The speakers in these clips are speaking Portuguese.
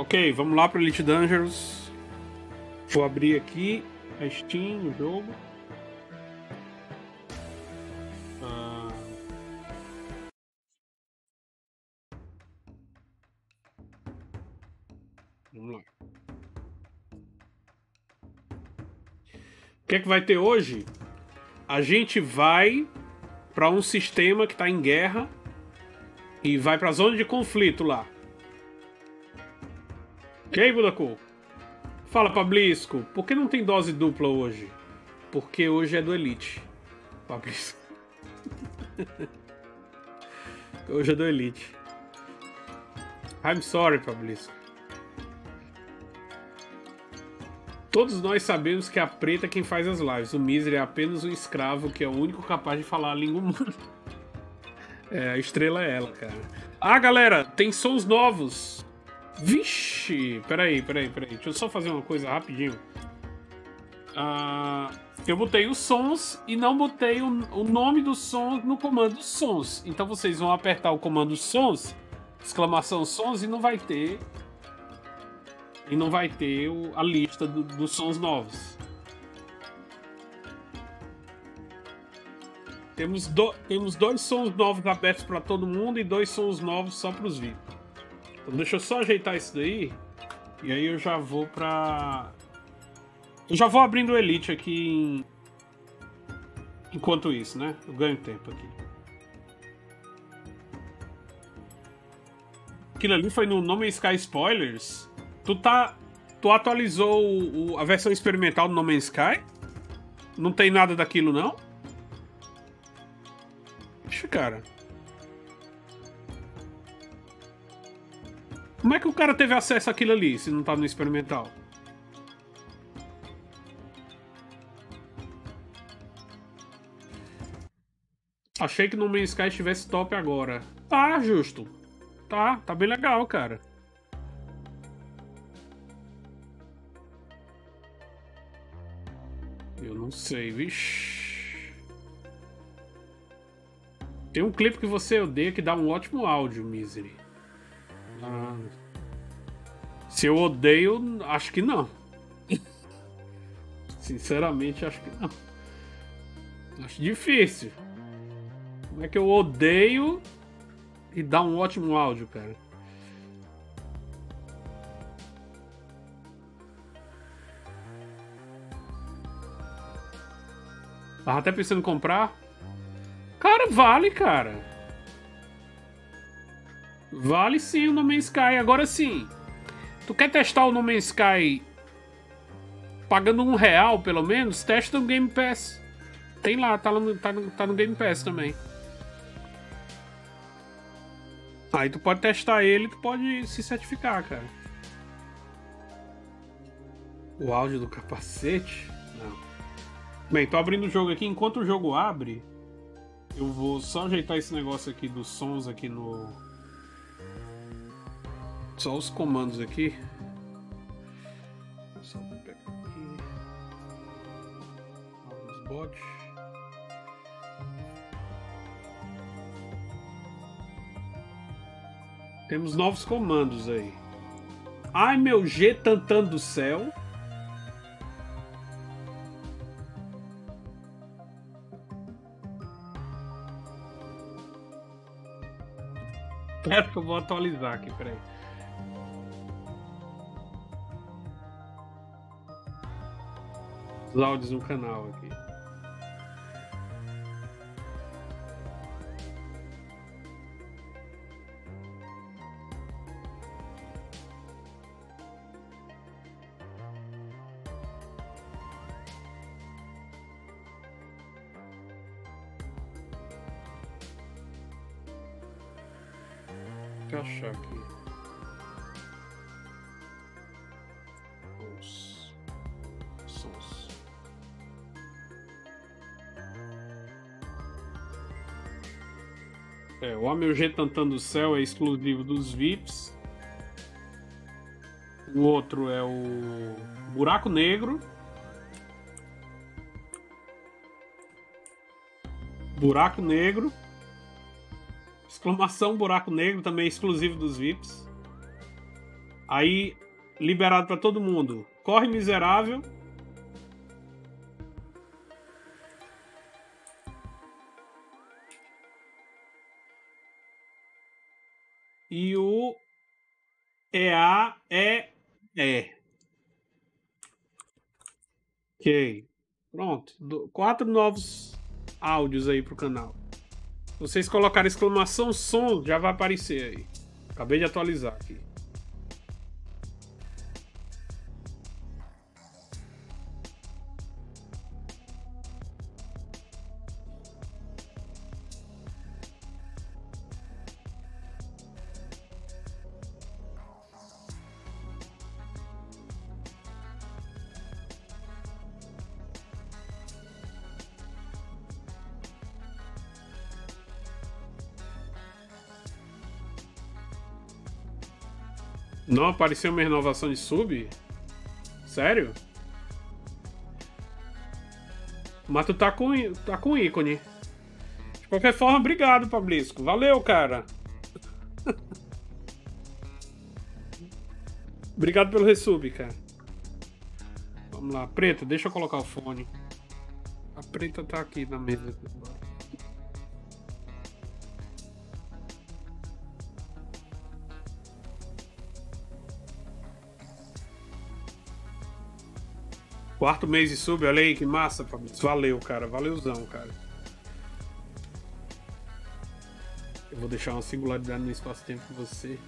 Ok, vamos lá para Elite Dangerous. Vou abrir aqui a Steam, o jogo. Ah. O que é que vai ter hoje? A gente vai para um sistema que está em guerra e vai para a zona de conflito lá. Ok, Budaku? Fala, Pablisco. Por que não tem dose dupla hoje? Porque hoje é do Elite. Pablisco. hoje é do Elite. I'm sorry, Pablisco. Todos nós sabemos que a preta é quem faz as lives. O Misery é apenas um escravo que é o único capaz de falar a língua humana. É, a estrela é ela, cara. Ah, galera, tem sons novos. Vixe! Peraí, peraí, peraí. Deixa eu só fazer uma coisa rapidinho. Ah, eu botei os sons e não botei o, o nome do som no comando sons. Então vocês vão apertar o comando sons, exclamação sons, e não vai ter. E não vai ter o, a lista do, dos sons novos. Temos, do, temos dois sons novos abertos para todo mundo e dois sons novos só para os VIP. Então deixa eu só ajeitar isso daí. E aí eu já vou pra. Eu já vou abrindo o Elite aqui em... enquanto isso, né? Eu ganho tempo aqui. Aquilo ali foi no No Man's Sky Spoilers. Tu tá. Tu atualizou o, a versão experimental do No Man's Sky? Não tem nada daquilo, não? Ixi, cara. Como é que o cara teve acesso àquilo ali, se não tá no experimental? Achei que no Man's Sky estivesse top agora. Tá, justo. Tá, tá bem legal, cara. Eu não sei, vixi. Tem um clipe que você odeia que dá um ótimo áudio, Misery. Ah. Se eu odeio, acho que não. Sinceramente, acho que não. Acho difícil. Como é que eu odeio e dá um ótimo áudio, cara? Tava até pensando em comprar. Cara, vale, cara. Vale sim o No Man's Sky. Agora sim, tu quer testar o No Man's Sky pagando um real pelo menos? Testa no Game Pass. Tem lá, tá no, tá no, tá no Game Pass também. Aí tu pode testar ele, tu pode se certificar, cara. O áudio do capacete? Não. Bem, tô abrindo o jogo aqui. Enquanto o jogo abre, eu vou só ajeitar esse negócio aqui dos sons aqui no, só os comandos aqui. Só pegar aqui. Os bots. Temos novos comandos aí. Ai meu G tantando do céu. Espera que eu vou atualizar aqui, peraí. Os áudios no canal aqui. O Homem G Tantando o Céu é exclusivo dos VIPs. O outro é o Buraco Negro. Buraco Negro. Exclamação Buraco Negro também exclusivo dos VIPs. Aí, liberado para todo mundo. Corre miserável. EA é E. Ok. Pronto. Do, quatro novos áudios aí pro canal. Se vocês colocarem exclamação som, já vai aparecer aí. Acabei de atualizar aqui. Apareceu uma renovação de sub? Sério? Mas tu tá com, tá com ícone. De qualquer forma, obrigado, Pablisco. Valeu, cara. obrigado pelo resub, cara. Vamos lá. Preta, deixa eu colocar o fone. A preta tá aqui na mesa. Quarto mês de sub, olha aí que massa, Fabrício. Valeu, cara. Valeuzão, cara. Eu vou deixar uma singularidade no espaço-tempo com você.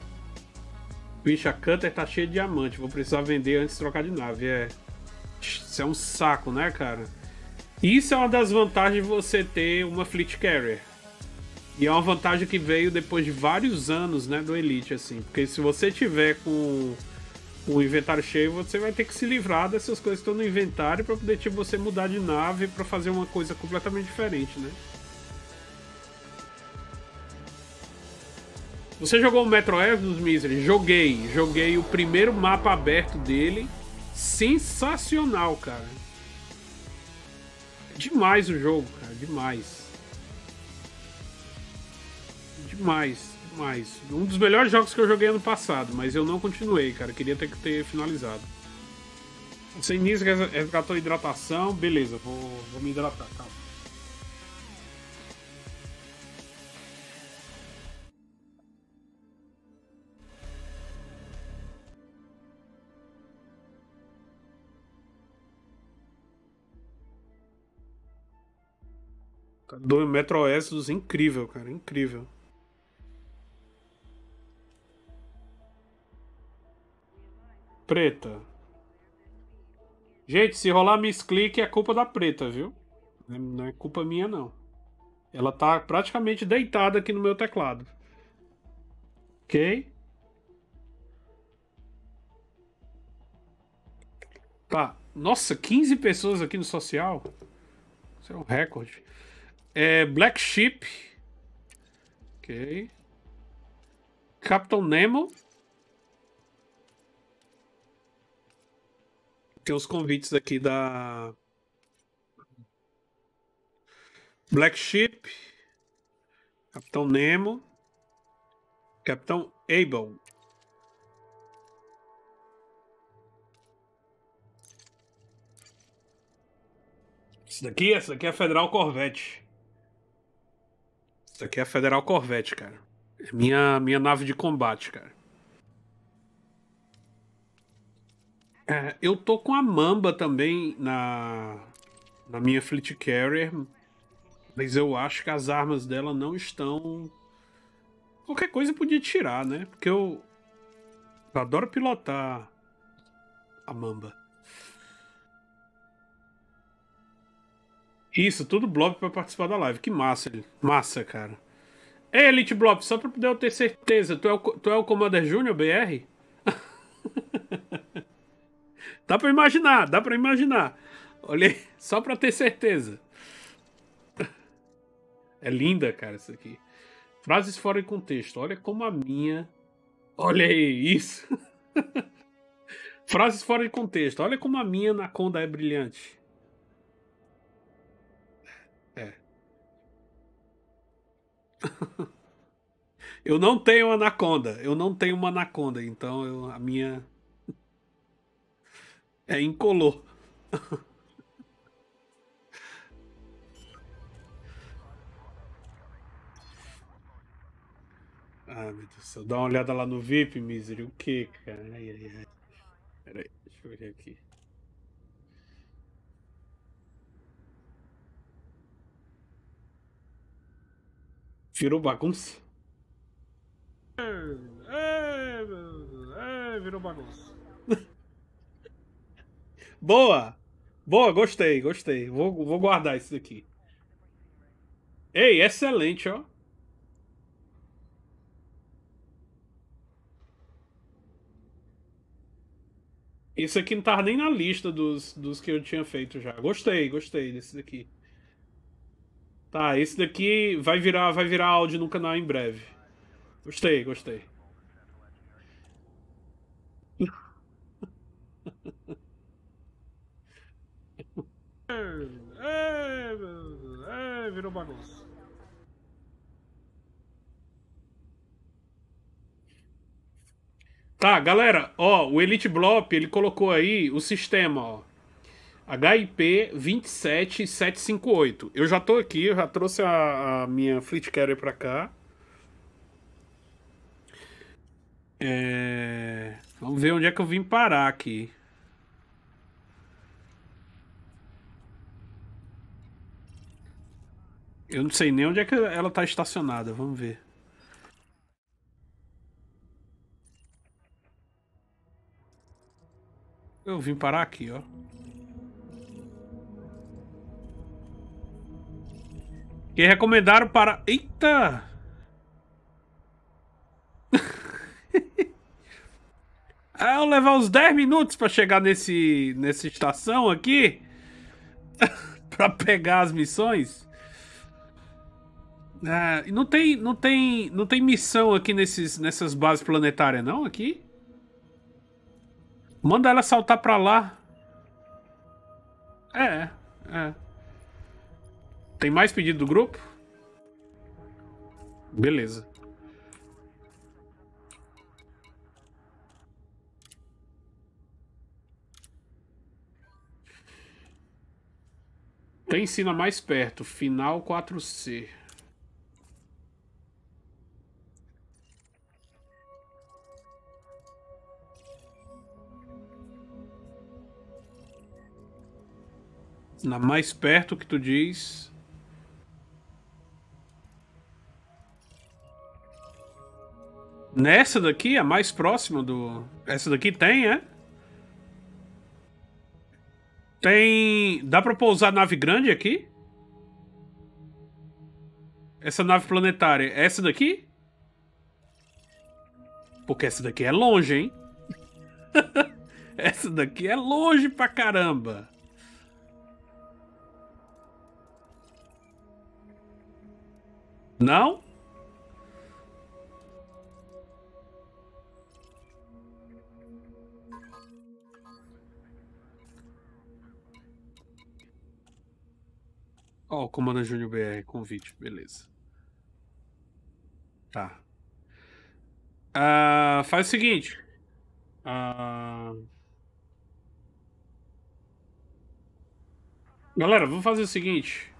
Bicho, a Cutter tá cheia de diamante. Vou precisar vender antes de trocar de nave. É. Isso é um saco, né, cara? Isso é uma das vantagens de você ter uma Fleet Carrier. E é uma vantagem que veio depois de vários anos, né, do Elite, assim. Porque se você tiver com o inventário cheio, você vai ter que se livrar dessas coisas que estão no inventário para poder tipo, você mudar de nave para fazer uma coisa completamente diferente, né? Você jogou o Metro Exodus, Misery? Joguei. Joguei o primeiro mapa aberto dele. Sensacional, cara. Demais o jogo, cara. Demais. Demais mais. Um dos melhores jogos que eu joguei ano passado, mas eu não continuei, cara. Queria ter que ter finalizado. Sem nisso, resgatou hidratação. Beleza, vou, vou me hidratar, calma. Do Metro Exodus, incrível, cara, incrível. Preta. Gente, se rolar misclick é culpa da preta, viu? Não é culpa minha, não. Ela tá praticamente deitada aqui no meu teclado. Ok? Tá. Nossa, 15 pessoas aqui no social. Isso é um recorde. É Black Sheep. Ok. Captain Nemo. Tem os convites aqui da Black Sheep, Capitão Nemo, Capitão Abel. Isso daqui, essa daqui é a Federal Corvette. Isso daqui é a Federal Corvette, cara. É minha, minha nave de combate, cara. É, eu tô com a Mamba também na, na minha Fleet Carrier, mas eu acho que as armas dela não estão. Qualquer coisa podia tirar, né? Porque eu, eu adoro pilotar a Mamba. Isso, tudo Blob para participar da live. Que massa, massa, cara. Ei, Elite Blob, só pra poder eu ter certeza, tu é o, tu é o Commander Júnior BR? Dá pra imaginar, dá pra imaginar. Olhei só pra ter certeza. É linda, cara, isso aqui. Frases fora de contexto. Olha como a minha. Olha aí, isso. Frases fora de contexto. Olha como a minha na Conda é brilhante. É. Eu não tenho anaconda. Eu não tenho uma anaconda, então eu, a minha é incolor. Ah, meu Deus do céu. Dá uma olhada lá no VIP, Misery. O que, cara? Ai, ai, ai. Peraí, deixa eu ver aqui. Virou bagunça? É, é, é, virou bagunça. Boa! Boa, gostei, gostei. Vou, vou guardar isso daqui. Ei, excelente, ó. Isso aqui não tava nem na lista dos, dos que eu tinha feito já. Gostei, gostei desse daqui. Tá, esse daqui vai virar, vai virar áudio no canal em breve. Gostei, gostei. É, é, é, virou bagunça. Tá, galera, ó, o Elite Blop, ele colocou aí o sistema, ó. HIP 27758. Eu já tô aqui, eu já trouxe a, a minha Fleet Carrier pra cá. É... Vamos ver onde é que eu vim parar aqui. Eu não sei nem onde é que ela tá estacionada, vamos ver. Eu vim parar aqui, ó. Que recomendaram para. Eita! ah, eu levar uns 10 minutos para chegar nesse nessa estação aqui para pegar as missões. Ah, não tem não tem não tem missão aqui nesses nessas bases planetárias não aqui? Manda ela saltar para lá. É, é. Tem mais pedido do grupo? Beleza. Tem ensina mais perto, final 4C. Na mais perto que tu diz. Nessa daqui, a mais próxima do. Essa daqui tem, é? Tem. Dá pra pousar nave grande aqui? Essa nave planetária. Essa daqui? Porque essa daqui é longe, hein? essa daqui é longe pra caramba. Não? Ó, oh, Júnior BR, convite, beleza. Tá. Uh, faz o seguinte. Uh... Galera, vamos fazer o seguinte.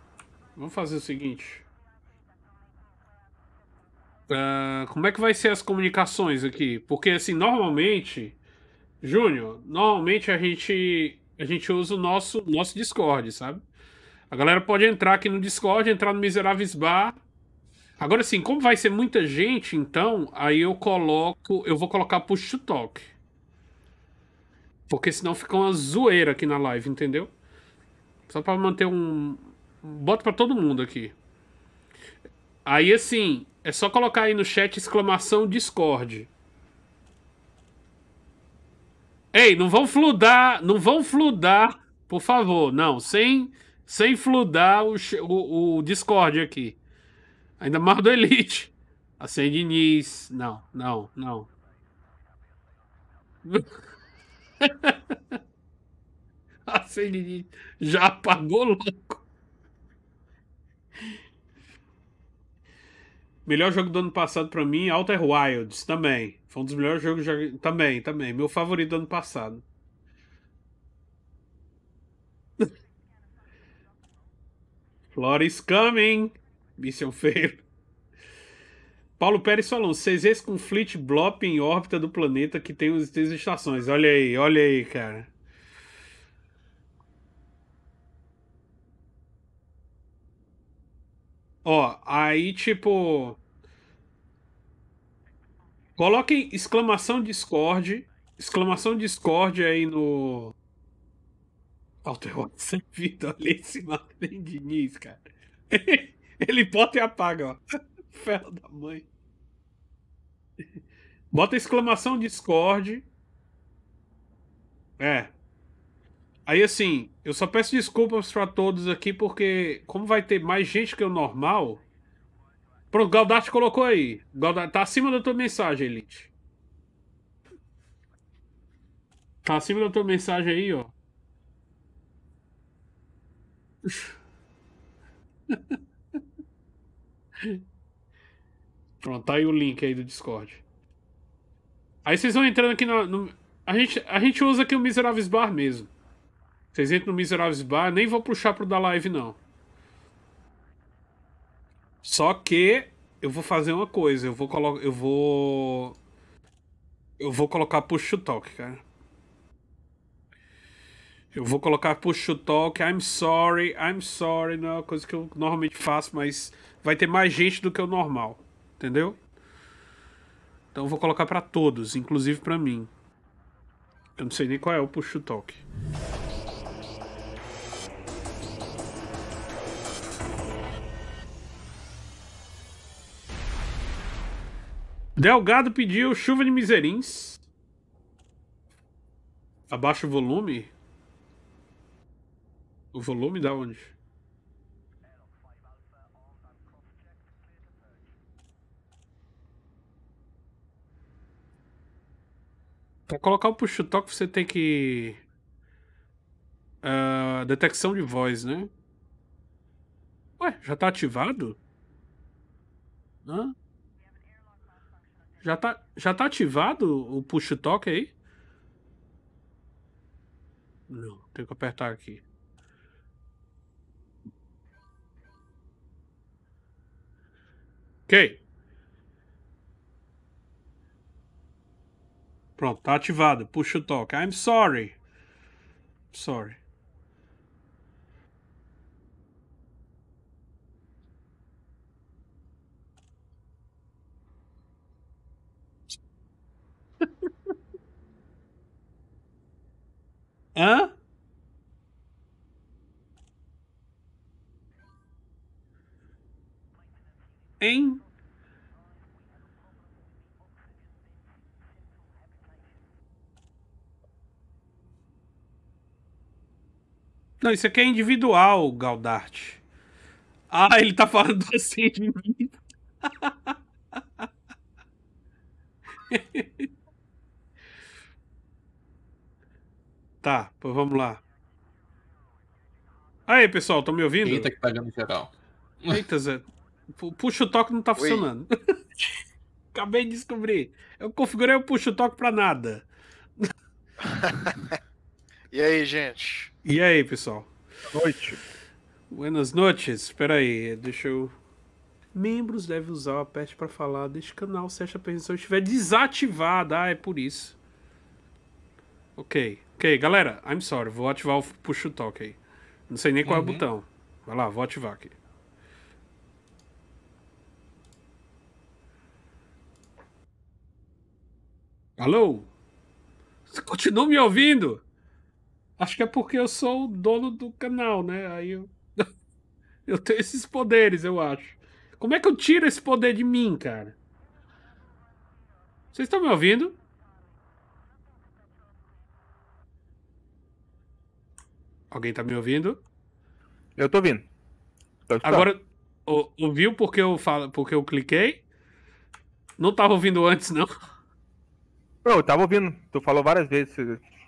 Vamos fazer o seguinte. Uh, como é que vai ser as comunicações aqui? Porque assim, normalmente, Júnior, normalmente a gente a gente usa o nosso nosso Discord, sabe? A galera pode entrar aqui no Discord, entrar no Miseráveis Bar. Agora sim, como vai ser muita gente, então, aí eu coloco. Eu vou colocar push to talk. Porque senão fica uma zoeira aqui na live, entendeu? Só para manter um. Bota para todo mundo aqui. Aí assim, é só colocar aí no chat exclamação Discord. Ei, não vão fludar, não vão fludar, por favor, não, sem sem fludar o, o, o Discord aqui. Ainda mais do Elite. Acende Diniz. Não, não, não. Acende Diniz. Já apagou louco. Melhor jogo do ano passado pra mim, Outer Wilds, também. Foi um dos melhores jogos. Também, também. Meu favorito do ano passado. Flora is coming! Mission fail. Paulo Pérez falou: CZs com Fleet Blop em órbita do planeta que tem as estações. Olha aí, olha aí, cara. Ó, aí tipo. Coloquem exclamação Discord. Exclamação Discord aí no. Alter sem vida, olha esse Martin Diniz, cara. Ele bota e apaga, ó. Ferro da mãe. Bota exclamação Discord. É. Aí assim, eu só peço desculpas para todos aqui, porque como vai ter mais gente que o normal. Pronto, Galdart colocou aí. Galdart, tá acima da tua mensagem, Elite. Tá acima da tua mensagem aí, ó. Pronto, tá aí o link aí do Discord. Aí vocês vão entrando aqui no. no a, gente, a gente usa aqui o Miseráveis Bar mesmo. Vocês entram no Miseráveis Bar, nem vou puxar pro da live, não. Só que eu vou fazer uma coisa, eu vou colocar. Eu vou. Eu vou colocar push to talk, cara. Eu vou colocar push to talk, I'm sorry, I'm sorry, não é uma coisa que eu normalmente faço, mas vai ter mais gente do que o normal. Entendeu? Então eu vou colocar para todos, inclusive para mim. Eu não sei nem qual é o push to talk. Delgado pediu chuva de miserins. Abaixa o volume. O volume da onde? Para colocar o push você tem que uh, detecção de voz, né? Ué, já tá ativado? Hã? Já tá, já tá ativado o push talk aí? Não, tem que apertar aqui. Ok. Pronto, tá ativado. Puxa o toque. I'm sorry. Sorry. Hã? Hein? Não, isso aqui é individual, Galdart. Ah, ele tá falando assim de mim. tá, pois vamos lá. Aí, pessoal, estão me ouvindo? Eita, que pagando geral. Eita, Zé. Puxa o toque não tá funcionando. Acabei de descobrir. Eu configurei o puxa o toque pra nada. e aí, gente? E aí, pessoal? Boa noite. Buenas noites. Espera aí, deixa eu... Membros devem usar o aperte para falar deste canal se esta permissão estiver desativada. Ah, é por isso. Ok. Ok, galera, I'm sorry. Vou ativar o push talk aí. Não sei nem qual uhum. é o uhum. botão. Vai lá, vou ativar aqui. Alô? Você continua me ouvindo? Acho que é porque eu sou o dono do canal, né? Aí eu. eu tenho esses poderes, eu acho. Como é que eu tiro esse poder de mim, cara? Vocês estão me ouvindo? Alguém tá me ouvindo? Eu tô ouvindo. Tô Agora, ouviu porque eu falo, porque eu cliquei? Não tava ouvindo antes, não? Não, eu tava ouvindo. Tu falou várias vezes,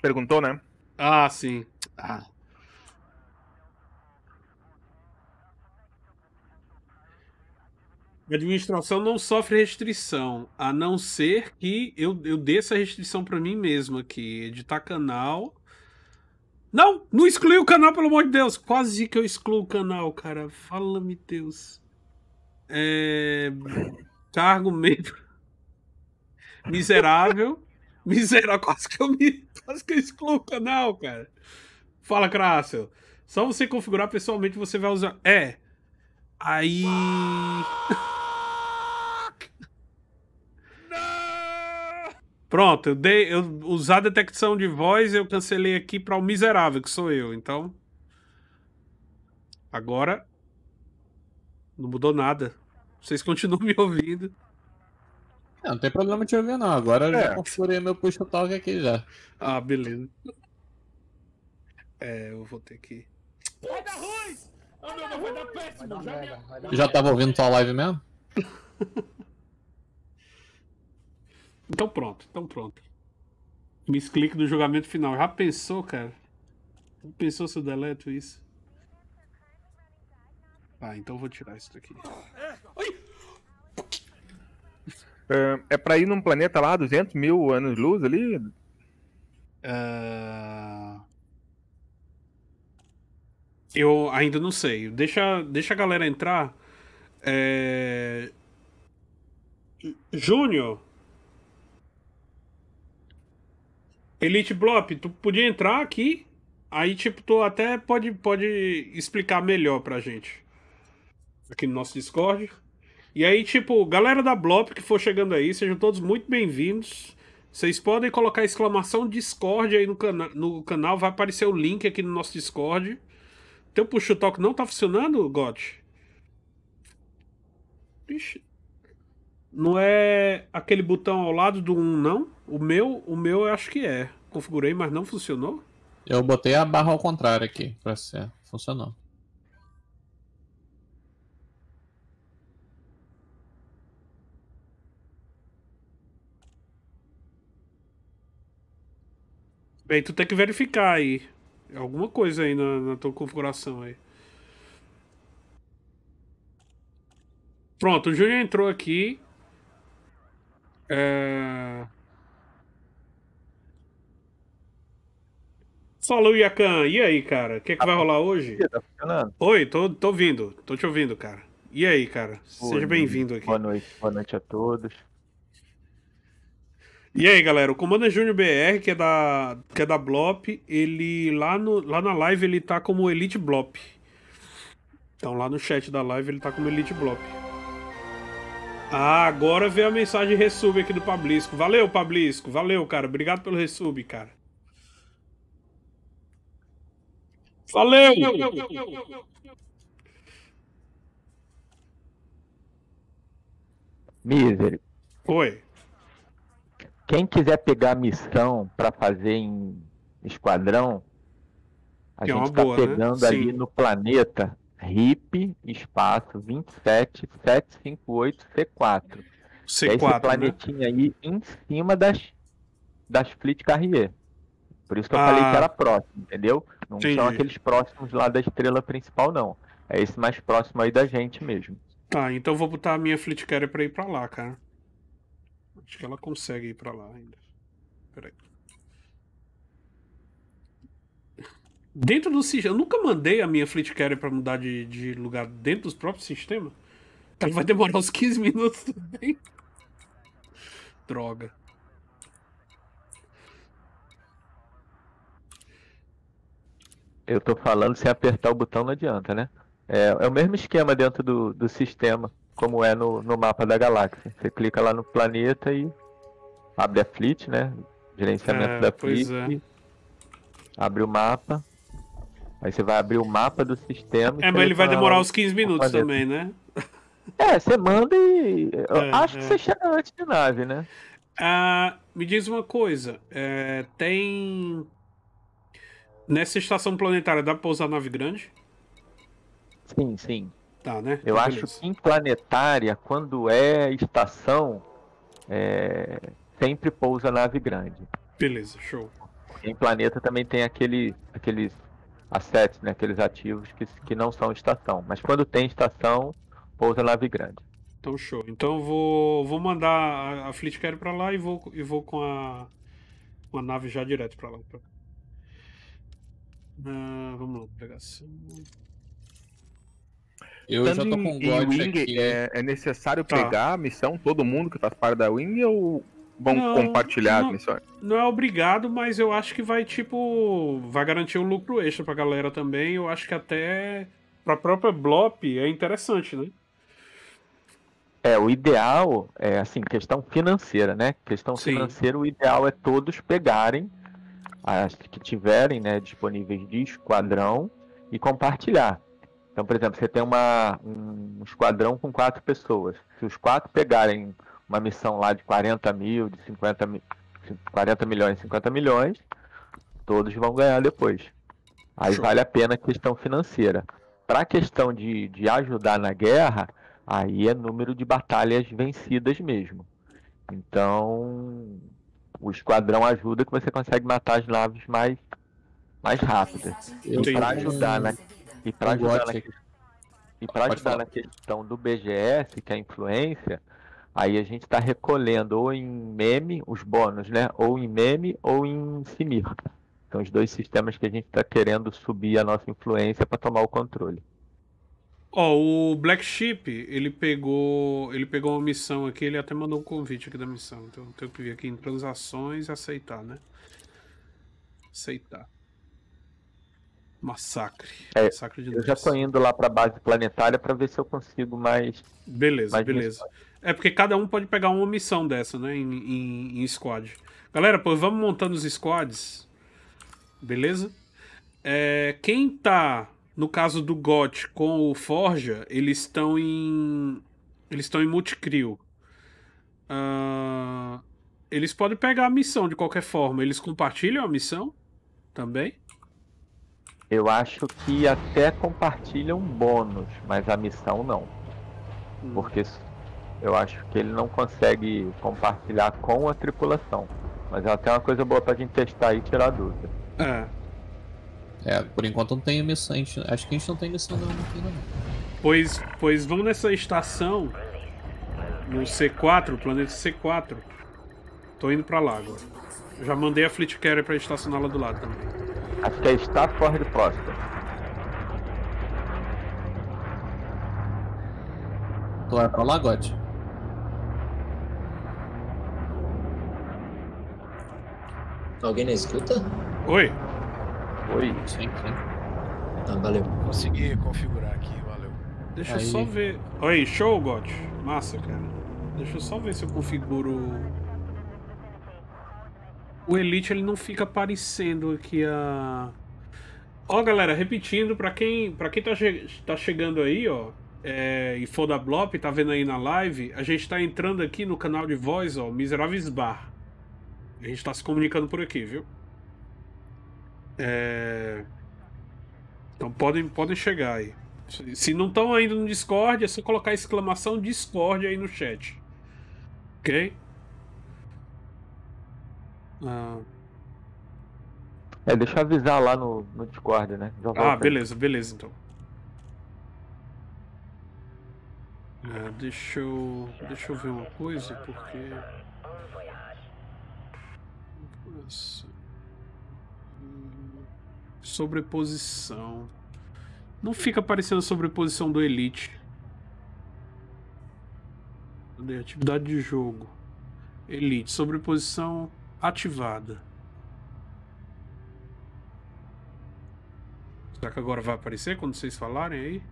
perguntou, né? Ah, sim. Ah. A administração não sofre restrição, a não ser que eu, eu dê essa restrição para mim mesmo aqui. Editar canal. Não! Não exclui o canal, pelo amor de Deus! Quase que eu excluo o canal, cara. Fala-me, Deus. É... Cargo membro. Miserável. Miserável. Quase que eu me. Quase que eu excluo o canal, cara. Fala, Crácio. Só você configurar pessoalmente você vai usar. É. Aí. Pronto, eu dei. Eu usar a detecção de voz, eu cancelei aqui para o miserável, que sou eu. Então. Agora. Não mudou nada. Vocês continuam me ouvindo. Não, não tem problema te ouvir, não. Agora eu É. já configurei meu push to talk aqui já. Ah, beleza. É, eu vou ter que. Vai dar ruim! Ah, meu Deus, vai dar péssimo! Já me... Já tava ouvindo tua live mesmo? Então pronto, então pronto. Misclick do julgamento final. Já pensou, cara? Já pensou se eu deleto isso? Ah, então eu vou tirar isso daqui. É, é pra ir num planeta lá, 200 mil anos-luz ali? Ah, Eu ainda não sei. Deixa, deixa a galera entrar. É... Júnior. Elite Blop, tu podia entrar aqui? Aí, tipo, tu até pode, pode explicar melhor pra gente. Aqui no nosso Discord. E aí, tipo, galera da Blop que for chegando aí, sejam todos muito bem-vindos. Vocês podem colocar exclamação Discord aí no, cana no canal, vai aparecer o link aqui no nosso Discord. Teu push talk não tá funcionando, God? Ixi. Não é aquele botão ao lado do 1, não? O meu, o meu eu acho que é. Configurei, mas não funcionou. Eu botei a barra ao contrário aqui pra ser. Funcionou. Bem, tu tem que verificar aí. Alguma coisa aí na, na tua configuração aí. Pronto, o Júnior entrou aqui. É... Falou, Yakan. E aí, cara? O que, é que vai rolar hoje? Tá funcionando? Oi, tô, tô ouvindo. Tô te ouvindo, cara. E aí, cara? Seja bem-vindo aqui. Boa noite, boa noite a todos. E aí, galera, o Comando Júnior BR, que é da que é da Blop, ele lá no lá na live ele tá como Elite Blop. Então lá no chat da live ele tá como Elite Blop. Ah, agora veio a mensagem resub aqui do Pablisco. Valeu, Pablisco. Valeu, cara. Obrigado pelo resub, cara. Valeu! Misery, Oi. quem quiser pegar missão pra fazer em esquadrão, a Que é gente tá boa, né? pegando ali Sim. no planeta RIP espaço 27758 C4. é esse C4, né? planetinha aí em cima das, das Fleet Carrier. Por isso que eu Ah. falei que era próximo, entendeu? Não Entendi. são aqueles próximos lá da estrela principal, não. É esse mais próximo aí da gente mesmo. Tá, então eu vou botar a minha Fleet Carrier pra ir pra lá, cara. Acho que ela consegue ir pra lá ainda. Peraí. Dentro do sistema. Eu nunca mandei a minha Fleet Carrier pra mudar de, de lugar dentro dos próprios sistemas. Ela vai demorar uns 15 minutos também. Droga. Eu tô falando, se apertar o botão não adianta, né? É, é o mesmo esquema dentro do, do sistema, como é no, no mapa da galáxia. Você clica lá no planeta e abre a fleet, né? Gerenciamento É, da fleet. Abre o mapa. Aí você vai abrir o mapa do sistema. É, mas ele vai demorar uns 15 minutos também, né? É, você manda e. É, acho que é. você chega antes de nave, né? Ah, me diz uma coisa. é, tem. Nessa estação planetária dá pra pousar nave grande? Sim, sim. Tá, né? Eu Então, acho beleza. que em planetária, quando é estação, é, sempre pousa nave grande. Beleza, show. Em planeta também tem aquele, aqueles assets, né, aqueles ativos que, que não são estação. Mas quando tem estação, pousa nave grande. Então, show. Então, eu vou, vou mandar a, a Fleet Carrier pra lá e vou, e vou com a, com a nave já direto pra lá. Pra... Ah, vamos lá, pegação. Eu já Tanto tô em- com o em God Wing, aqui. é, é necessário Tá. pegar a missão, todo mundo que faz parte da Wing, ou vão Não, compartilhar não. as missões? Não é obrigado, mas eu acho que vai, tipo. Vai garantir um lucro extra pra galera também. Eu acho que até pra própria Blop é interessante, né? É, o ideal é assim, questão financeira, né? Questão Sim. financeira, o ideal é todos pegarem as que tiverem, né, disponíveis de esquadrão e compartilhar. Então, por exemplo, você tem uma, um esquadrão com quatro pessoas. Se os quatro pegarem uma missão lá de 40 mil, de 50 mil, 40 milhões, 50 milhões, todos vão ganhar depois. Aí Show. vale a pena a questão financeira. Para a questão de, de ajudar na guerra, aí é número de batalhas vencidas mesmo. Então, o esquadrão ajuda que você consegue matar as naves mais, mais rápidas. Eu Entendi. Para ajudar na, e para ajudar, na, e pra ajudar na questão do BGS, que é a influência, aí a gente está recolhendo ou em meme, os bônus, né? Ou em meme ou em Simir. São os dois sistemas que a gente está querendo subir a nossa influência para tomar o controle. Ó, o Black Sheep, ele pegou. Ele pegou uma missão aqui, ele até mandou um convite aqui da missão. Então eu tenho que vir aqui em transações e aceitar, né? Aceitar. Massacre. É, Massacre de Eu já naves. estou indo lá para a base planetária para ver se eu consigo mais. Beleza, mais beleza. É porque cada um pode pegar uma missão dessa, né? Em, em, em squad. Galera, pô, vamos montando os squads. Beleza? É, quem tá, no caso do GOT com o Forja, eles estão em. Eles estão em multicrio. Ah, eles podem pegar a missão de qualquer forma. Eles compartilham a missão também? Eu acho que até compartilham bônus, mas a missão não. Hum. Porque eu acho que ele não consegue compartilhar com a tripulação. Mas é até uma coisa boa pra gente testar e tirar dúvida. É. É, por enquanto não tem missão. a gente- acho que a gente não tem missão não, não. Pois, pois vão nessa estação no C4, planeta C4. Tô indo pra lá agora. Já mandei a Fleet Carrier pra estacionar lá do lado também. Acho que é Stafford Prosper. Tu vai pra lá, God? Alguém na escuta? Oi? Oi. Sim, sim. Ah, valeu. Consegui configurar aqui, valeu. Deixa eu Aí. só ver. Oi, show, God. Massa, cara. Deixa eu só ver se eu configuro. O Elite ele não fica aparecendo aqui a. Ó, galera, repetindo, pra quem, pra quem tá, che- tá chegando aí, ó, é, e for da Blop, tá vendo aí na live, a gente tá entrando aqui no canal de voz, ó, Miseráveis Bar. A gente tá se comunicando por aqui, viu? É... Então podem, podem chegar aí. Se- não estão ainda no Discord, é só colocar exclamação Discord aí no chat. Ok? Ah, É, deixa eu avisar lá no, no Discord, né? Já ah, beleza, beleza então. É, deixa eu. Deixa eu ver uma coisa, porque. Nossa. Sobreposição. Não fica aparecendo a sobreposição do Elite. Cadê? Atividade de jogo. Elite. Sobreposição ativada. Será que agora vai aparecer quando vocês falarem aí?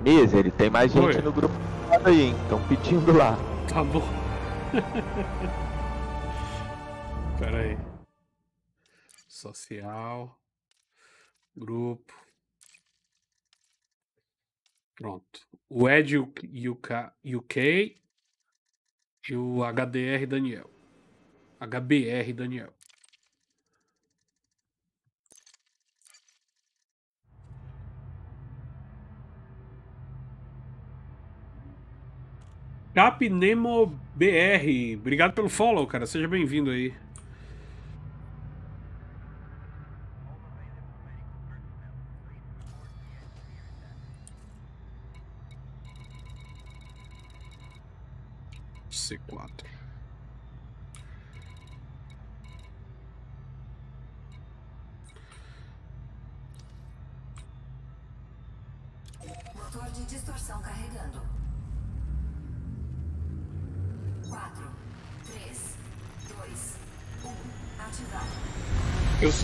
Misery, tem mais gente Oi. no grupo aí, hein? Estão pedindo lá. Tá bom. Pera aí. Social. Grupo. Pronto. O Ed UK, UK e o HDR Daniel. HBR Daniel. Capnemo BR, obrigado pelo follow, cara. Seja bem-vindo aí.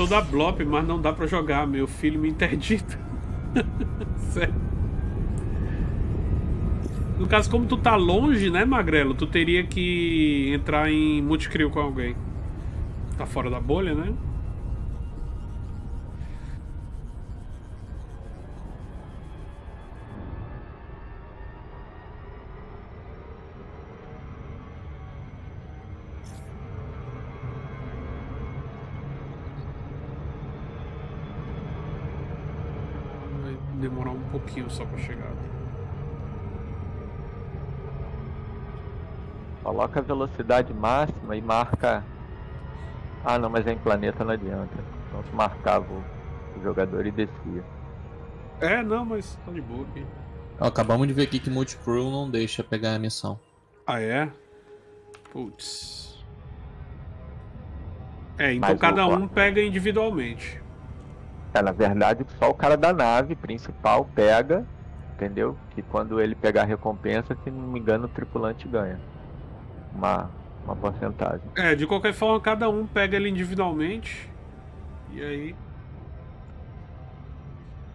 Sou da Blop, mas não dá pra jogar. Meu filho me interdita. Sério. No caso, como tu tá longe, né, Magrelo? Tu teria que entrar em multicrio com alguém. Tá fora da bolha, né? Demorar um pouquinho só pra chegar. Coloca a velocidade máxima e marca. Ah não, mas é em planeta não adianta. Então tu marcava o, jogador e descia. É, não, mas tá de boa aqui. Acabamos de ver aqui que Multicrew não deixa pegar a missão. Ah, é? Putz. É, então Mas cada um pega individualmente. É, na verdade, só o cara da nave principal pega, entendeu? Que quando ele pegar a recompensa, se não me engano, o tripulante ganha. Uma, uma porcentagem. É, de qualquer forma, cada um pega ele individualmente. E aí.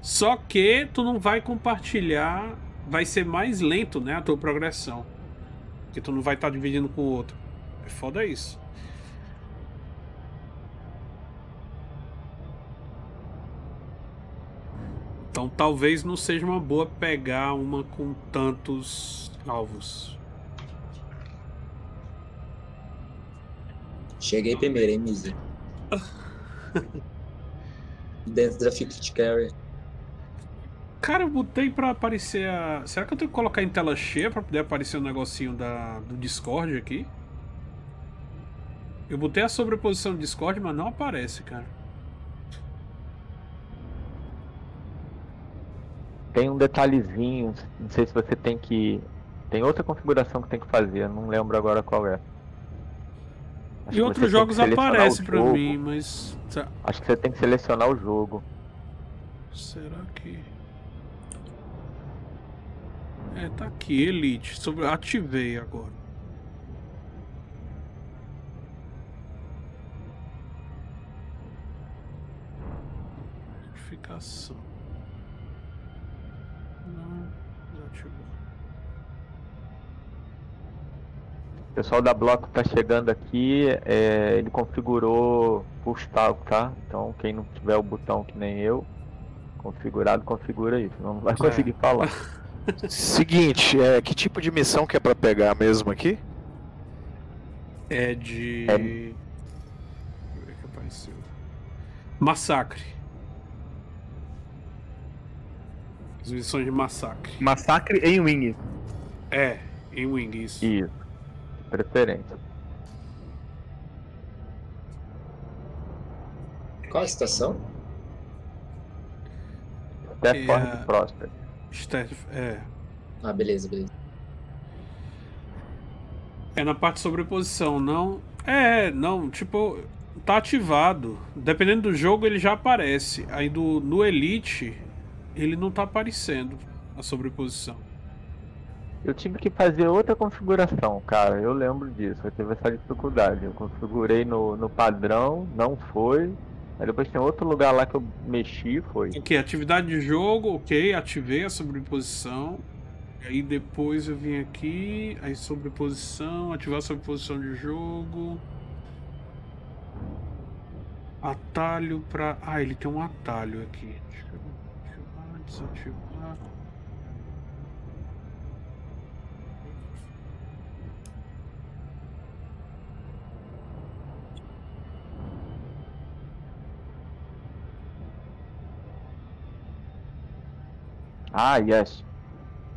Só que tu não vai compartilhar. Vai ser mais lento, né? A tua progressão. Porque tu não vai estar dividindo com o outro. É foda isso. Então talvez não seja uma boa pegar uma com tantos alvos. Cheguei primeiro, hein, Miser? Dentro da Fictit Carrier. Cara, eu botei pra aparecer a. Será que eu tenho que colocar em tela cheia pra poder aparecer o negocinho da... do Discord aqui? Eu botei a sobreposição do Discord, mas não aparece, cara. Tem um detalhezinho, não sei se você tem que. Tem outra configuração que tem que fazer, não lembro agora qual é. Acho E outros jogos aparecem pra jogo. mim, mas. tá- Acho que você tem que selecionar o jogo. Será que. É, tá aqui, Elite. Sobre... Ativei agora. Pessoal da Bloco tá chegando aqui, é, ele configurou push talk, tá? Então quem não tiver o botão que nem eu, configurado, configura isso, senão não vai conseguir falar. Seguinte, é, que tipo de missão que é pra pegar mesmo aqui? É de. É. Deixa eu ver o que apareceu. Massacre. As missões de massacre. Massacre em Wing. É, em Wing, isso. Isso, preferência. Qual a estação? Stafford É. e Prosper. Stat- É. Ah, beleza, beleza. É na parte de sobreposição, não. É, não, tipo, tá ativado. Dependendo do jogo, ele já aparece. Aí do, no Elite, ele não tá aparecendo a sobreposição. Eu tive que fazer outra configuração, cara. Eu lembro disso. Eu tive essa dificuldade. Eu configurei no, no padrão, não foi. Aí depois tem outro lugar lá que eu mexi, foi. Ok, atividade de jogo, ok, ativei a sobreposição. Aí depois eu vim aqui, aí sobreposição, ativar a sobreposição de jogo. Atalho pra. Ah, ele tem um atalho aqui. Deixa eu ativar, desativar. Ah, yes.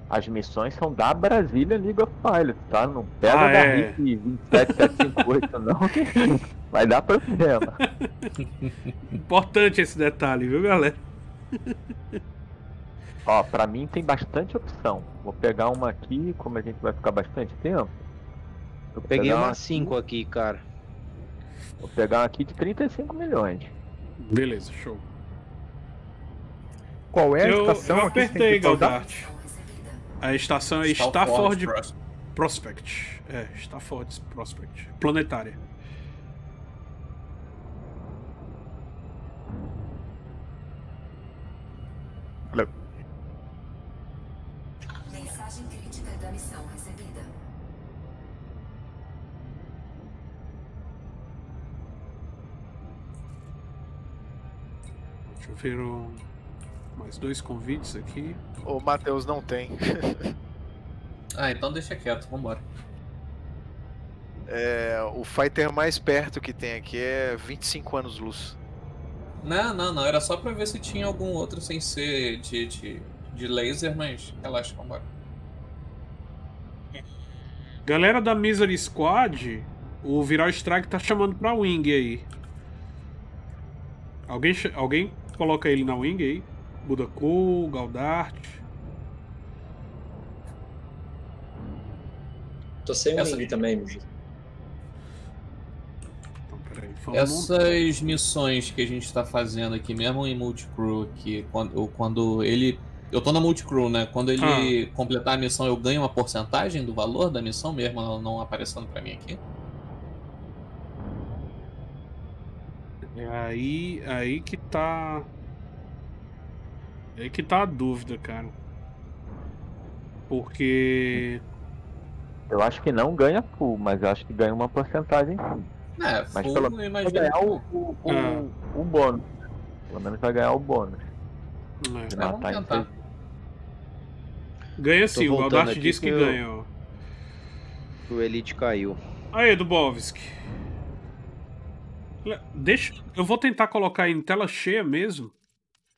as missões são da Brasília League of Pilots, tá? Não pega Ah, da é. RIP 27758 não, que vai dar problema. Importante esse detalhe, viu, galera? Ó, pra mim tem bastante opção. Vou pegar uma aqui, como a gente vai ficar bastante tempo. Eu peguei uma 5 aqui, cara. Vou pegar uma aqui de 35 milhões. Beleza, show. Qual é a eu, estação eu aqui que tem apertei? Galdart. A estação é Stafford Stafford Pros- Prospect. É, Stafford Prospect. Planetária. Valeu. Mensagem crítica da missão recebida. Deixa eu ver o... mais dois convites aqui. O Matheus não tem. Ah, então deixa quieto, vambora. É, o fighter mais perto que tem aqui é 25 anos luz. Não, não, não. Era só pra ver se tinha algum outro sem ser de, de, de laser, mas relaxa, vambora. Galera da Misery Squad, o Viral Strike tá chamando pra Wing aí. Alguém, alguém coloca ele na Wing aí? Budaku, Galdart. Tô sem Essa- wing também. Então, peraí. Vamos Essas missões que a gente tá fazendo aqui, mesmo em multicrew aqui, quando, quando ele. Eu tô na multicrew, né? Quando ele completar a missão, eu ganho uma porcentagem do valor da missão, mesmo ela não aparecendo pra mim aqui. É aí, aí que tá. É aí que tá a dúvida, cara. Porque. Eu acho que não ganha full, mas eu acho que ganha uma porcentagem sim. É, Mas full, pelo- eu Vai ganhar o, o, o, Ah. o bônus. Pelo menos vai ganhar o bônus. é, De É, vamos tentar. Ganha sim, o aqui disse que, que ganha, ó. O Elite caiu. Aí, Dubovski. Deixa. Eu vou tentar colocar em tela cheia mesmo.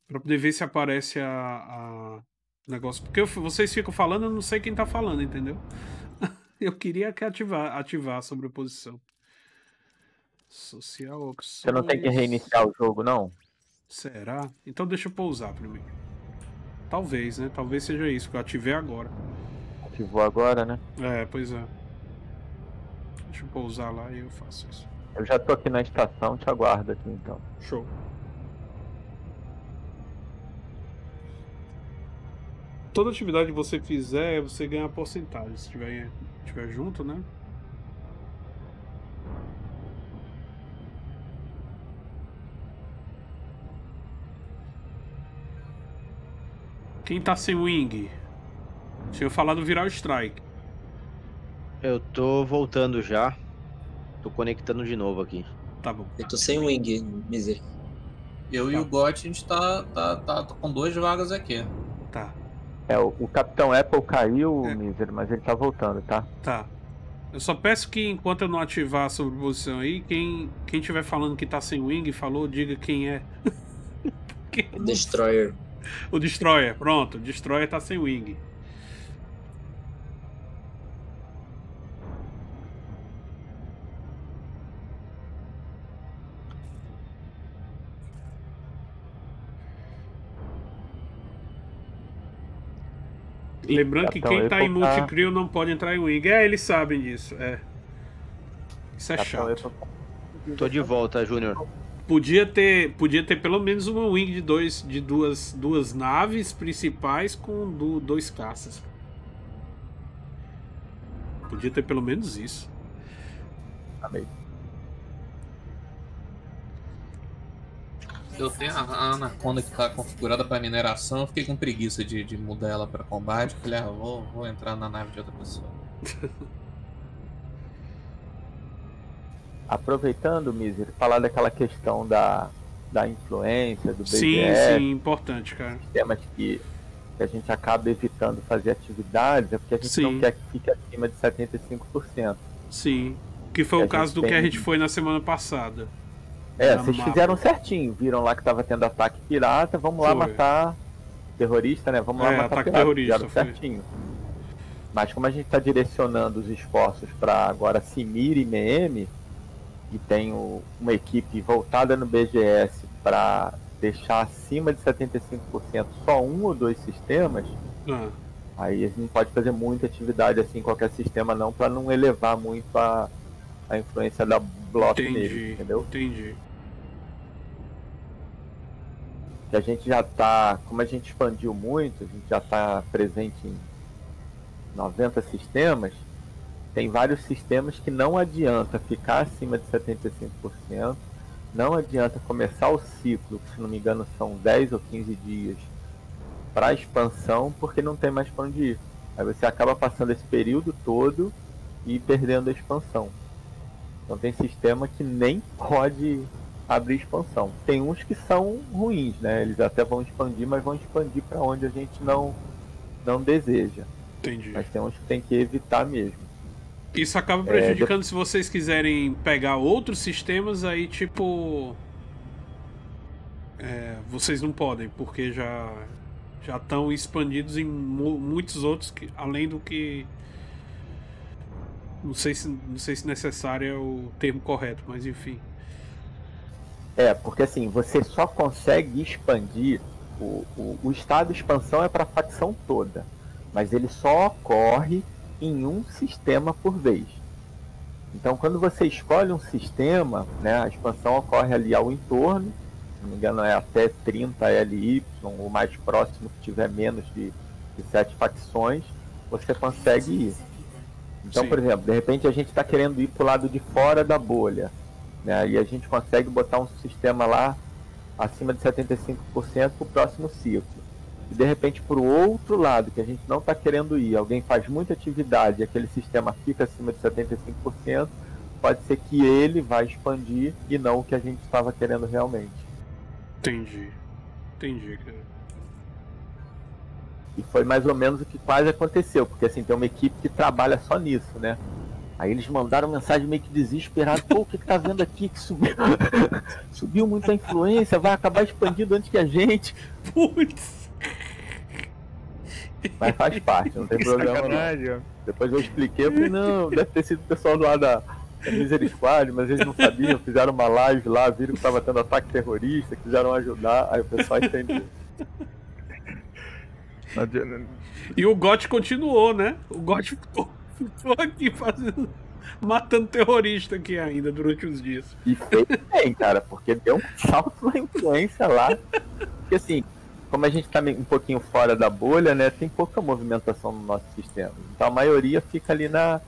Pra poder ver se aparece a. a negócio. Porque eu- vocês ficam falando, eu não sei quem tá falando, entendeu? eu queria que ativar, ativar a sobreposição. Social opções. Você não tem que reiniciar o jogo, não? Será? Então deixa eu pousar primeiro. Talvez, né? Talvez seja isso, que eu ativei agora. Ativou agora, né? É, pois é. Deixa eu pousar lá e eu faço isso. Eu já tô aqui na estação, te aguardo aqui então. Show. Toda atividade que você fizer, você ganha porcentagem. Se tiver, tiver junto, né? Quem tá sem wing? Deixa eu falar do Viral Strike. Eu tô voltando já. Tô conectando de novo aqui. Tá bom. Eu tô sem wing, Miser. Eu e o Got, a gente tá, tá, tá com duas vagas aqui. É, o, o Capitão Apple caiu, É. Miser, mas ele tá voltando, tá? tá. Eu só peço que enquanto eu não ativar a sobreposição aí, quem, quem tiver falando que tá sem wing, falou, diga quem é. Não Destroyer. O Destroyer, pronto. O Destroyer tá sem wing. Lembrando que Capitão quem tá em multicrew não pode entrar em wing. É, eles sabem disso. É. Isso é Capitão chato. Tô de volta, Júnior. Podia ter, podia ter pelo menos uma wing de, dois, de duas, duas naves principais com du- dois caças. Podia ter pelo menos isso. Amei. Eu tenho a, a Anaconda que tá configurada pra mineração, eu fiquei com preguiça de, de mudar ela pra combate. Falei, ah, vou, vou entrar na nave de outra pessoa. Aproveitando, Miser, falar daquela questão da, da influência, do BDS, Sim, sim, importante, cara. temas que, que a gente acaba evitando fazer atividades, é porque a gente Sim. não quer que fique acima de 75%. Sim. Que foi A o caso do que a gente foi na semana passada. É, vocês mapa. fizeram certinho, viram lá que tava tendo ataque pirata, vamos lá Foi. matar terrorista, né? Vamos lá É, matar ataque pirata, terrorista, fizeram foi. certinho. Mas como a gente está direcionando os esforços para agora Simir e MEM, e tem o- uma equipe voltada no BGS para deixar acima de 75% só um ou dois sistemas, Ah, aí a gente não pode fazer muita atividade assim em qualquer sistema não, para não elevar muito a, a influência da block nele, entendi. entendeu? Entendi. Que a gente já está, como a gente expandiu muito, a gente já está presente em 90 sistemas, tem vários sistemas que não adianta ficar acima de 75%, não adianta começar o ciclo, que se não me engano são 10 ou 15 dias, para expansão, porque não tem mais para onde ir. Aí você acaba passando esse período todo e perdendo a expansão. Então tem sistema que nem pode abrir expansão. Tem uns que são ruins, né? Eles até vão expandir, mas vão expandir para onde a gente não não deseja. Entendi. Mas tem uns que tem que evitar mesmo. Isso acaba prejudicando se vocês quiserem pegar outros sistemas, aí tipo. é, vocês não podem, porque já já estão expandidos em mu- muitos outros, que, além do que. Não sei, se, não sei se necessário é o termo correto, mas enfim. É, porque assim, você só consegue expandir. O, o, o estado de expansão é para a facção toda, mas ele só ocorre em um sistema por vez. Então, quando você escolhe um sistema, né, a expansão ocorre ali ao entorno, se não me engano é até 30 LY, o mais próximo que tiver menos de, de 7 facções, você consegue ir. Então, Sim. por exemplo, de repente a gente está querendo ir para o lado de fora da bolha, né, e a gente consegue botar um sistema lá acima de 75% para o próximo ciclo. E de repente, para o outro lado, que a gente não está querendo ir, alguém faz muita atividade e aquele sistema fica acima de 75%, pode ser que ele vai expandir e não o que a gente estava querendo realmente. Entendi. Entendi, cara. E foi mais ou menos o que quase aconteceu, porque assim, tem uma equipe que trabalha só nisso, né? Aí eles mandaram mensagem meio que desesperado, pô, o que, que tá vendo aqui que subiu? subiu muito a influência, vai acabar expandindo antes que a gente. Putz! Mas faz parte, não tem Que problema não. Depois eu expliquei, eu falei, não, deve ter sido o pessoal lá da, da Misery Squad, mas eles não sabiam, fizeram uma live lá, viram que tava tendo ataque terrorista, quiseram ajudar, aí o pessoal entendeu. E o GOT continuou, né? O GOT ficou, ficou aqui fazendo. matando terrorista aqui ainda durante os dias. E fez bem, cara, porque deu um salto na influência lá. Porque assim, como a gente tá um pouquinho fora da bolha, né, tem pouca movimentação no nosso sistema. Então a maioria fica ali na,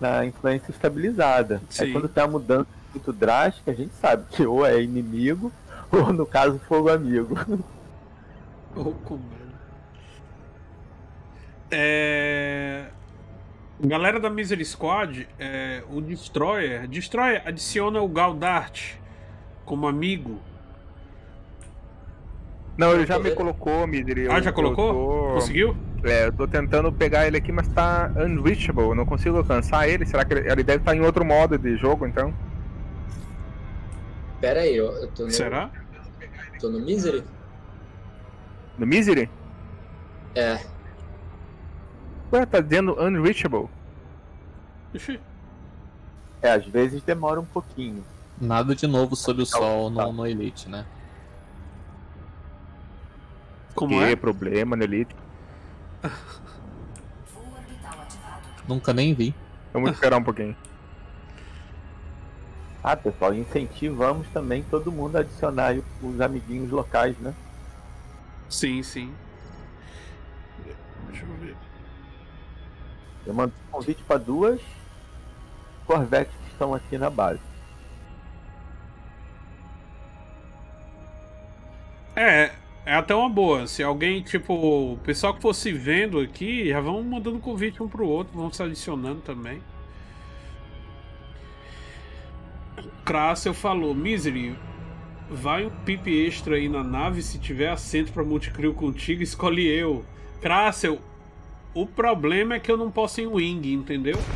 na influência estabilizada. Sim. Aí quando tem uma mudança muito drástica, a gente sabe que ou é inimigo, ou no caso, fogo amigo. Ô, como é... Galera da Misery Squad, é, o Destroyer. Destroyer adiciona o Galdart como amigo. Não, ele já me colocou, Midri. ah, já colocou? tô- Conseguiu? É, eu tô tentando pegar ele aqui, mas tá unreachable. Eu não consigo alcançar ele. Será que ele, ele deve estar em outro modo de jogo, então? Pera aí, eu, eu tô no. Será? Tô no Misery? No Misery? É. Ué, tá dizendo unreachable. Ixi. É, às vezes demora um pouquinho. Nada de novo sob o sol tá. no, no Elite, né? Como que é? problema no Elite. Nunca nem vi. Vamos esperar um pouquinho. Ah, pessoal, incentivamos também todo mundo a adicionar os amiguinhos locais, né? Sim, sim. Deixa eu ver. Eu mandei um convite para duas Corvettes que estão aqui na base. É, é até uma boa. Se alguém, tipo, o pessoal que fosse vendo aqui, já vão mandando convite um pro outro, vão se adicionando também. Crassel falou, Misery, vai um pip extra aí na nave, se tiver assento pra multicrew contigo, escolhe eu. Crassel, o problema é que eu não posso em wing, entendeu?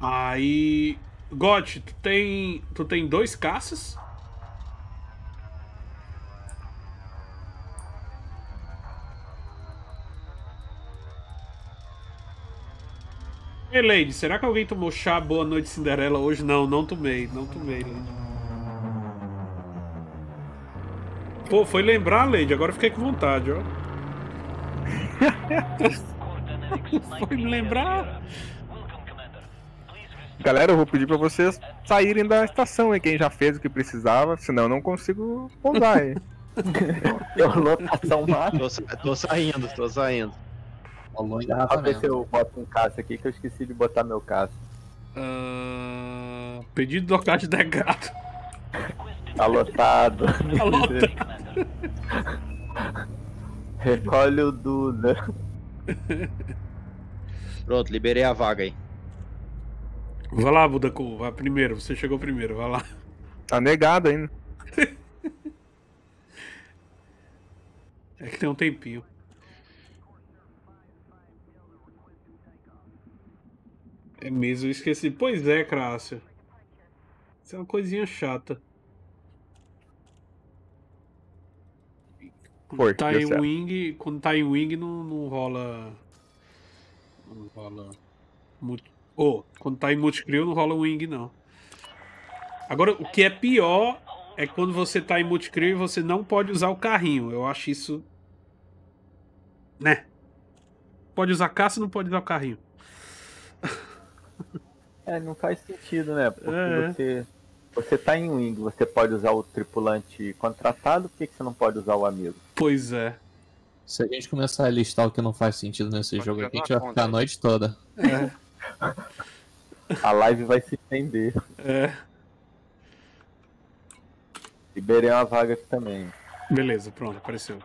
Aí... Got, tu tem... Tu tem dois caças? Ei, Lady, será que alguém tomou chá Boa Noite Cinderela hoje? Não, não tomei, não tomei, Lady. Pô, foi lembrar, Lady, agora fiquei com vontade, ó. foi me lembrar. Galera, eu vou pedir pra vocês saírem da estação aí, quem já fez o que precisava, senão eu não consigo pousar aí. Deu lotação. Tô, tô saindo, tô saindo. Falou Deixa eu ver engarrafamento. se eu boto um caça aqui que eu esqueci de botar meu caça. Ah, pedido do Arcade Degrato. Tá lotado. Tá lotado. Recolhe o Duda. Pronto, liberei a vaga aí. Vai lá, Budaku, vai primeiro. Você chegou primeiro, vai lá. Tá negado ainda. É que tem um tempinho. É mesmo, eu esqueci. Pois é, Crácia. Isso é uma coisinha chata. Foi, tá em wing, quando tá em wing não, não rola. Não rola. multi- Ô, quando tá em multicrew não rola wing não. Agora, o que é pior é quando você tá em multicrew e você não pode usar o carrinho. Eu acho isso. Né? Pode usar caça não pode usar o carrinho. É, não faz sentido, né? Porque É. você, você tá em wing, você pode usar o tripulante contratado, por que, que você não pode usar o amigo? Pois é. Se a gente começar a listar o que não faz sentido nesse Pode jogo aqui, a gente vai conta ficar a noite toda. A live vai se estender. É. Liberei uma vaga aqui também. Beleza, pronto, apareceu.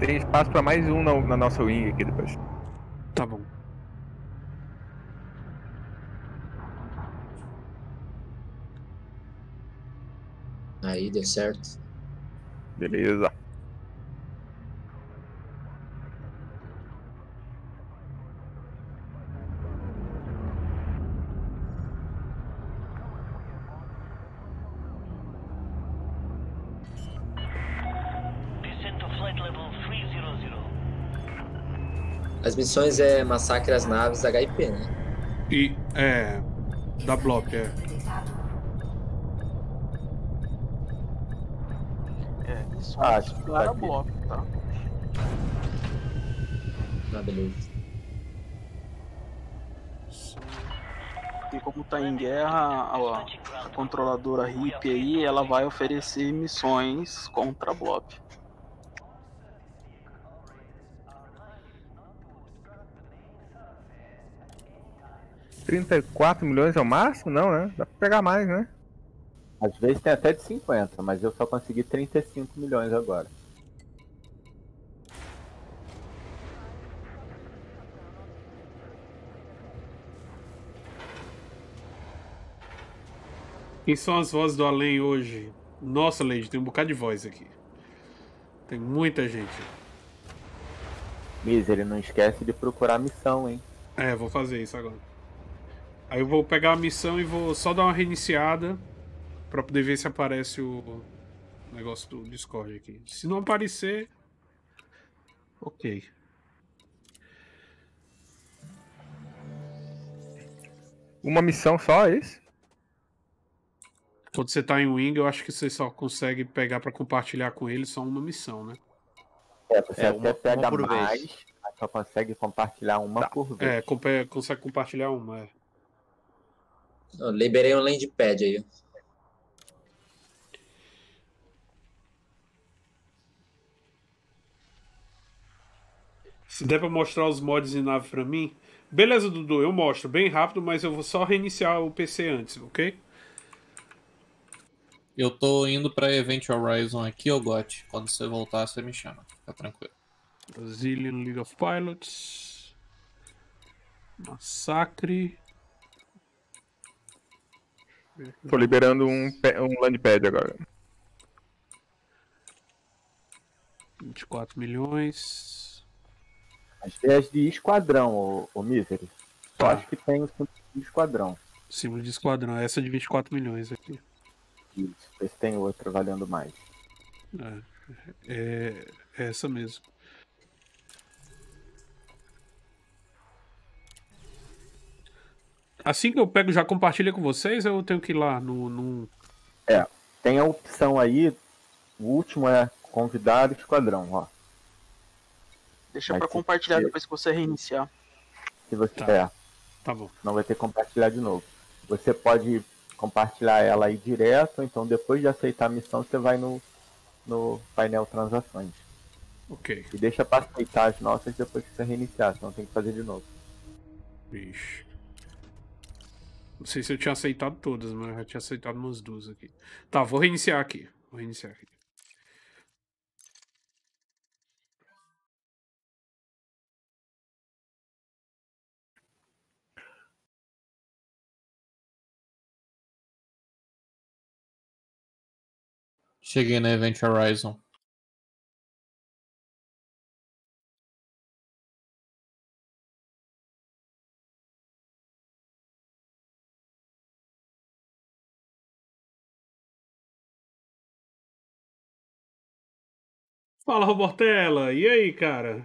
Tem espaço pra mais um na, na nossa wing aqui depois. Tá bom. Aí, deu certo. Beleza. As missões é massacre às naves HIP, né? E. É. Da Blob, é. É, isso Ah, é acho que similar tá a aqui. bloco, tá? Ah, beleza. E como tá em guerra, a, a controladora RIP aí, ela vai oferecer missões contra a Blob. 34 milhões é o máximo? Não, né? Dá pra pegar mais, né? Às vezes tem até de 50, mas eu só consegui 35 milhões agora. Quem são as vozes do além hoje? Nossa, Lady, tem um bocado de voz aqui. Tem muita gente. Misery, não esquece de procurar a missão, hein? É, vou fazer isso agora. Aí eu vou pegar a missão e vou só dar uma reiniciada pra poder ver se aparece o negócio do Discord aqui. Se não aparecer, ok. Uma missão só, é isso? Quando você tá em Wing, eu acho que você só consegue pegar pra compartilhar com ele só uma missão, né? É, você É, até uma- pega uma por vez. mais, mas só consegue compartilhar uma Tá. por vez. É, consegue compartilhar uma. É. Eu liberei um landpad aí. Se der pra mostrar os mods de nave pra mim. Beleza, Dudu, eu mostro bem rápido, mas eu vou só reiniciar o PC antes, ok? Eu tô indo pra Event Horizon aqui, ô Got. Quando você voltar, você me chama. Fica tranquilo. Brazilian League of Pilots. Massacre. Tô liberando um, um landpad agora. 24 milhões. As ideias de esquadrão, o, o Misery. Só Tá. acho que tem o símbolo de esquadrão. Símbolo de esquadrão. Essa de 24 milhões aqui. Isso. Vê se tem outra valendo mais. É, é, é essa mesmo. Assim que eu pego, já compartilha com vocês ou eu tenho que ir lá no. no... É, tem a opção aí. O último é convidar o esquadrão, ó. Deixa se- compartilhar se- depois que você reiniciar. Se você Tá. é, Tá bom. não vai ter que compartilhar de novo. Você pode compartilhar ela aí direto, então depois de aceitar a missão, você vai no, no painel transações. Ok. E deixa pra aceitar as nossas depois que você reiniciar, senão tem que fazer de novo. Vixe. Não sei se eu tinha aceitado todas, mas eu já tinha aceitado umas duas aqui. Tá, vou reiniciar aqui. Vou reiniciar aqui. Cheguei na Event Horizon. Fala, Robortella! E aí, cara?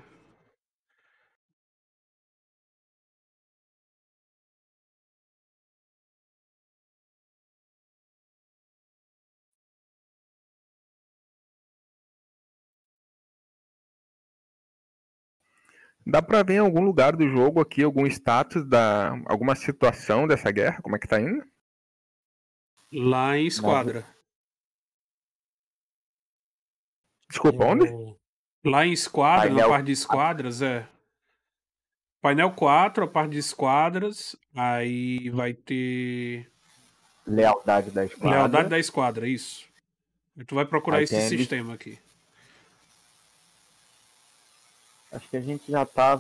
Dá pra ver em algum lugar do jogo aqui algum status da alguma situação dessa guerra? Como é que tá indo? Lá em Esquadra. Desculpa, onde? Lá em Esquadra, na Painel parte de esquadras, é. Painel 4, a parte de esquadras. Aí vai ter. Lealdade da esquadra. Lealdade da esquadra, isso. Aí tu vai procurar Aí esse ali- sistema aqui. Acho que a gente já tava